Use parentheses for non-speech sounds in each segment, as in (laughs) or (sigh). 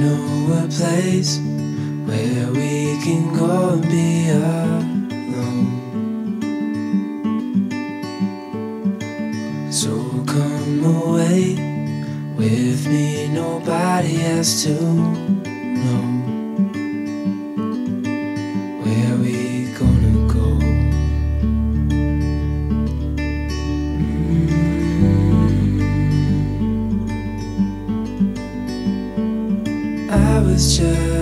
know a place where we can go and be alone. So come away with me, nobody has to know I was just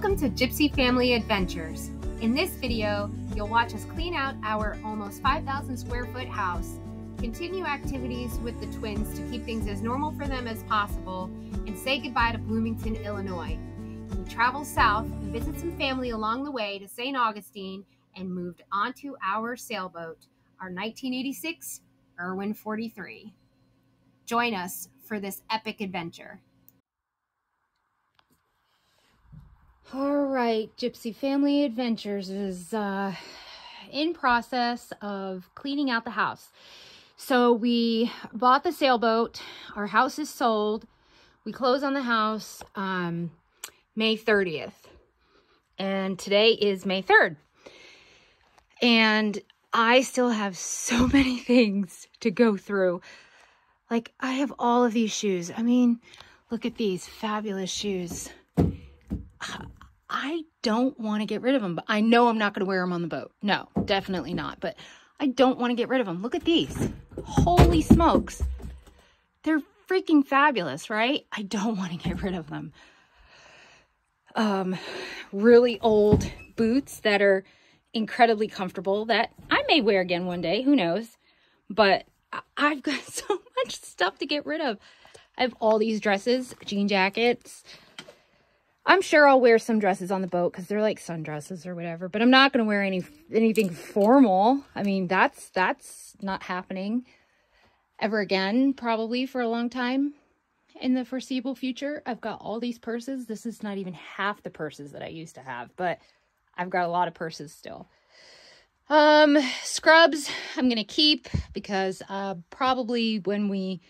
Welcome to Gypsie Family Adventures. In this video, you'll watch us clean out our almost 5,000 square foot house, continue activities with the twins to keep things as normal for them as possible, and say goodbye to Bloomington, Illinois. We traveled south, and visit some family along the way to St. Augustine, and moved onto our sailboat, our 1986 Irwin 43. Join us for this epic adventure. All right, Gypsie Family Adventures is uh, in process of cleaning out the house. So we bought the sailboat. Our house is sold. We close on the house um, May 30th. And today is May 3rd. And I still have so (laughs) many things to go through. Like, I have all of these shoes. I mean, look at these fabulous shoes. I don't want to get rid of them, but I know I'm not going to wear them on the boat. No, definitely not. But I don't want to get rid of them. Look at these. Holy smokes. They're freaking fabulous, right? I don't want to get rid of them. Um, really old boots that are incredibly comfortable that I may wear again one day. Who knows? But I've got (laughs) so much stuff to get rid of. I have all these dresses, jean jackets, I'm sure I'll wear some dresses on the boat because they're like sundresses or whatever, but I'm not going to wear any anything formal. I mean, that's that's not happening ever again, probably for a long time in the foreseeable future. I've got all these purses. This is not even half the purses that I used to have, but I've got a lot of purses still. Um, scrubs I'm going to keep because uh, probably when we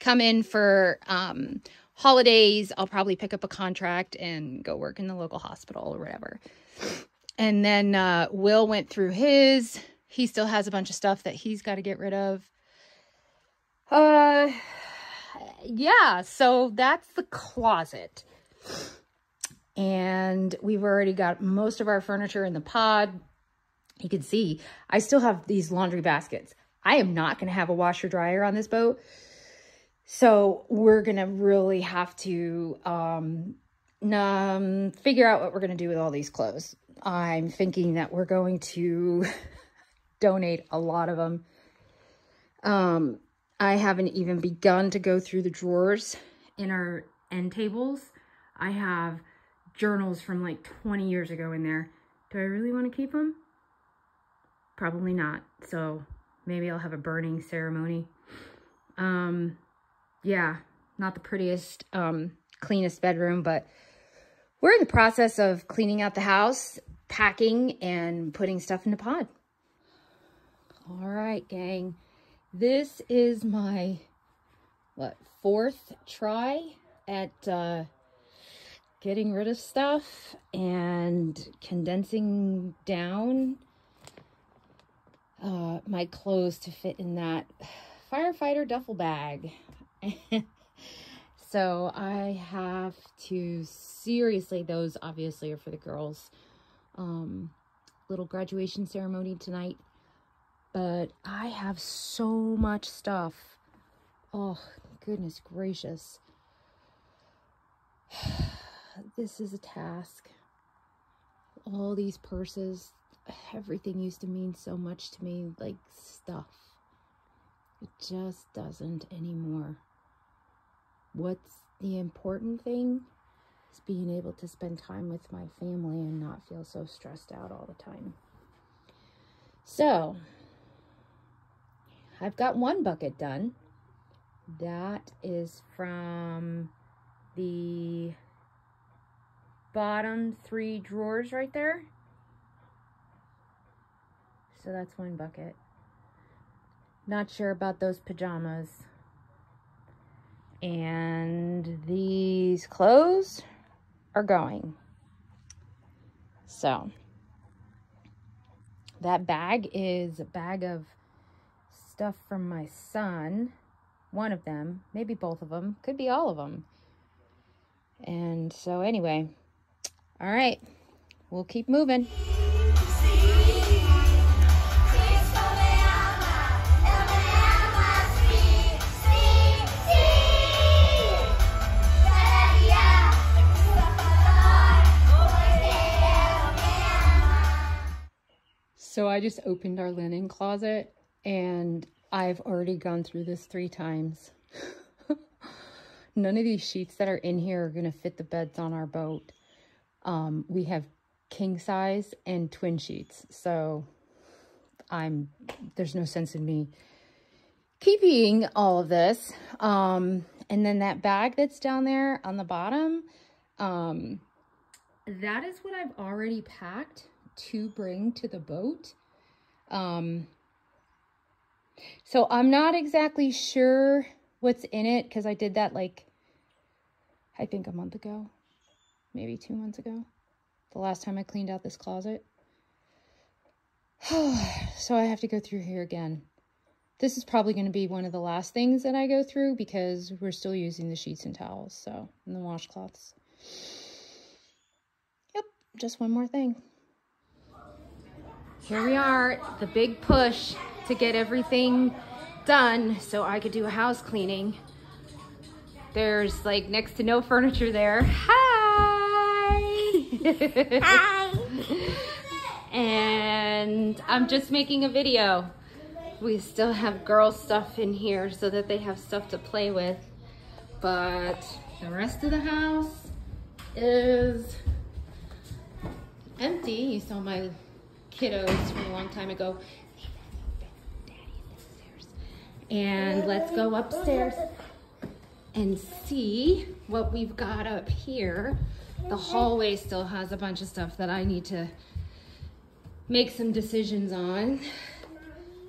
come in for um, holidays, I'll probably pick up a contract and go work in the local hospital or whatever. And then uh, Will went through his. He still has a bunch of stuff that he's got to get rid of. Uh, yeah, so that's the closet. And we've already got most of our furniture in the pod. You can see I still have these laundry baskets. I am not going to have a washer dryer on this boat. So we're going to really have to um, figure out what we're going to do with all these clothes. I'm thinking that we're going to (laughs) donate a lot of them. Um, I haven't even begun to go through the drawers in our end tables. I have journals from like 20 years ago in there. Do I really want to keep them? Probably not. So maybe I'll have a burning ceremony. Um, yeah, not the prettiest, um, cleanest bedroom, but we're in the process of cleaning out the house, packing, and putting stuff in the pod. All right, gang. This is my, what, fourth try at uh, getting rid of stuff and condensing down uh, my clothes to fit in that firefighter duffel bag. (laughs) so I have to seriously, those obviously are for the girls. Um, little graduation ceremony tonight. But I have so much stuff. Oh, goodness gracious. (sighs) this is a task. All these purses, everything used to mean so much to me, like stuff. It just doesn't anymore. What's the important thing is being able to spend time with my family and not feel so stressed out all the time. So, I've got one bucket done. That is from the bottom three drawers right there. So that's one bucket. Not sure about those pajamas. And these clothes are going. So that bag is a bag of stuff from my son. One of them, maybe both of them, could be all of them. And so anyway, all right, we'll keep moving. So I just opened our linen closet and I've already gone through this three times. (laughs) None of these sheets that are in here are going to fit the beds on our boat. Um, we have king size and twin sheets. So I'm, there's no sense in me keeping all of this. Um, and then that bag that's down there on the bottom, um, that is what I've already packed to bring to the boat. Um, so I'm not exactly sure what's in it because I did that like, I think a month ago, maybe two months ago, the last time I cleaned out this closet. (sighs) so I have to go through here again. This is probably going to be one of the last things that I go through because we're still using the sheets and towels, so, and the washcloths. Yep, just one more thing. Here we are, the big push to get everything done so I could do a house cleaning. There's like next to no furniture there. Hi! (laughs) Hi. and I'm just making a video. We still have girl stuff in here so that they have stuff to play with. But the rest of the house is empty. You saw my kiddos from a long time ago. And let's go upstairs and see what we've got up here. The hallway still has a bunch of stuff that I need to make some decisions on.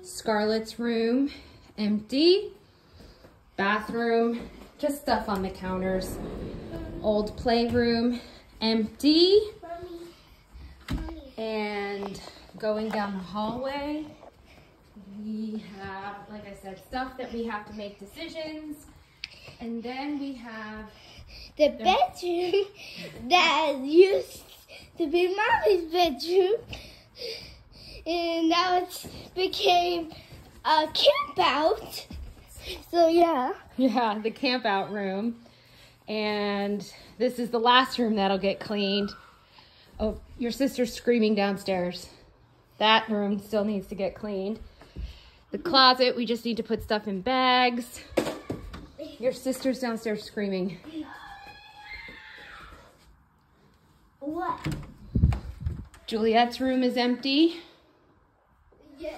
Scarlett's room, empty. Bathroom, just stuff on the counters. Old playroom, empty. And going down the hallway, we have, like I said, stuff that we have to make decisions. And then we have The bedroom that used to be mommy's bedroom, and now it became a camp out. So yeah. Yeah, the camp out room. And this is the last room that'll get cleaned. Oh, your sister's screaming downstairs. That room still needs to get cleaned. The closet, we just need to put stuff in bags. Your sister's downstairs screaming. What? Juliet's room is empty. Yes.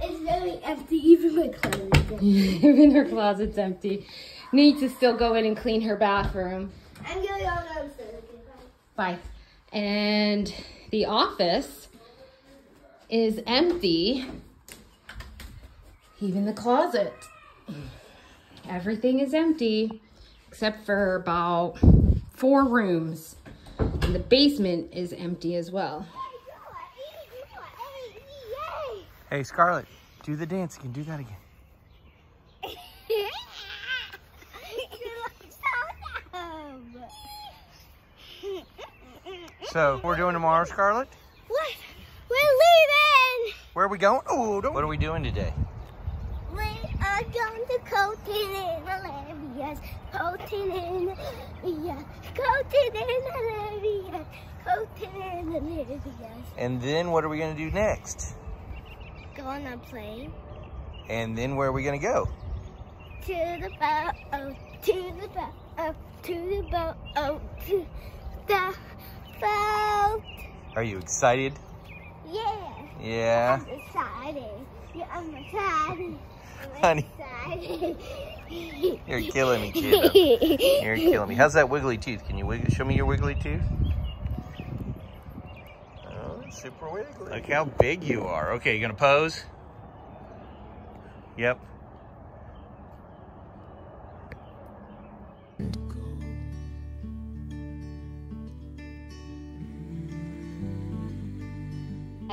It's very empty, even my clothes. (laughs) Even her closet's empty. Needs to still go in and clean her bathroom. I'm gonna go downstairs. Bye. And the office is empty. Even the closet. Everything is empty except for about four rooms. And the basement is empty as well. Hey, Scarlett, do the dance again. Do that again. So, we're doing tomorrow, Scarlett? What? We're leaving. Where are we going? Oh, what are we doing today? We are going to Colton and Olivia's. Colton and Olivia. Colton and Olivia. Colton and Olivia. And then what are we going to do next? Go on a plane And then where are we going to go? to the boat. Oh, to the boat. Oh, to the boat. Oh, to the boat. Are you excited? Yeah. Yeah. I'm excited. Yeah, I'm excited. I'm (laughs) Honey. excited. You're killing me, kiddo. You're killing me. How's that wiggly tooth? Can you wiggle, show me your wiggly tooth? Oh, super wiggly. Look how big you are. Okay, you gonna pose? Yep.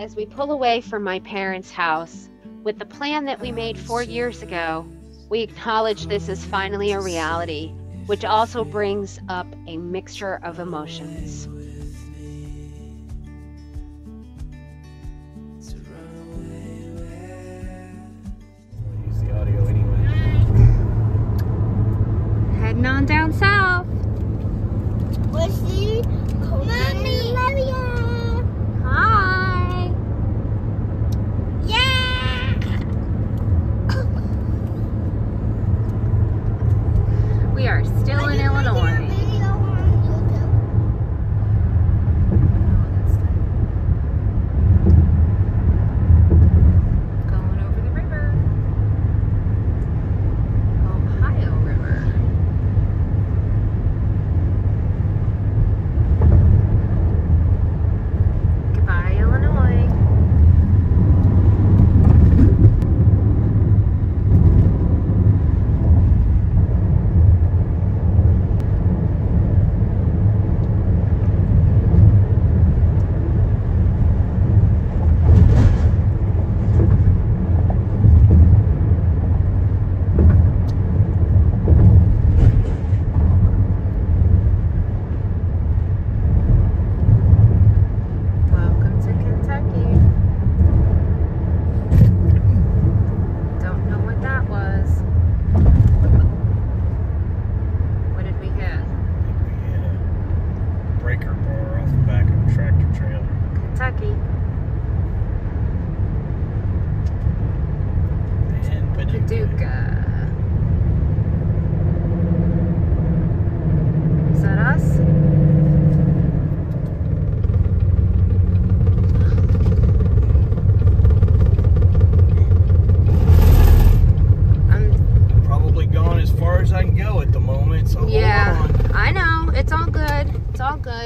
As we pull away from my parents' house, with the plan that we made four years ago, we acknowledge this is finally a reality, which also brings up a mixture of emotions.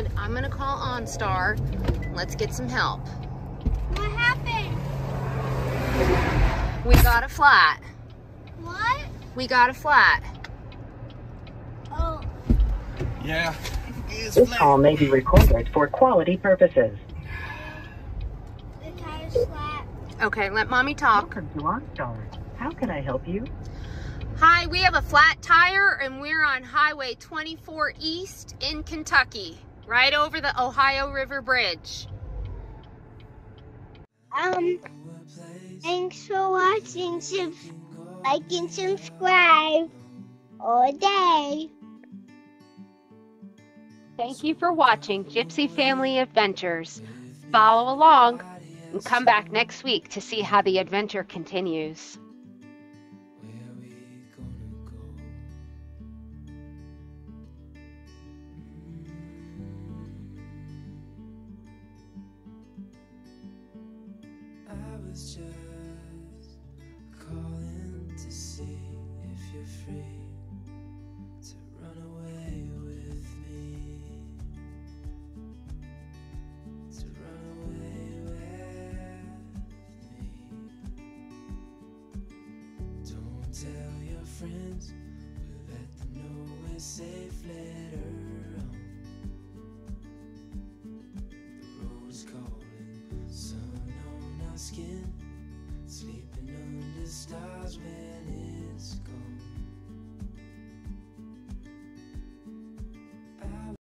Good. I'm gonna call OnStar. Let's get some help. What happened? We got a flat. What? We got a flat. Oh, Yeah. It's This flat. call may be recorded for quality purposes. the tire's flat. Okay, let mommy talk. Welcome to OnStar. How can I help you? Hi, we have a flat tire and we're on Highway 24 East in Kentucky, right over the Ohio River Bridge. Um, thanks for watching. Sub- like and subscribe all day. Thank you for watching Gypsie Family Adventures. Follow along and come back next week to see how the adventure continues. Friends, but let them know we're safe. Let her on. The road's calling, sun on our skin.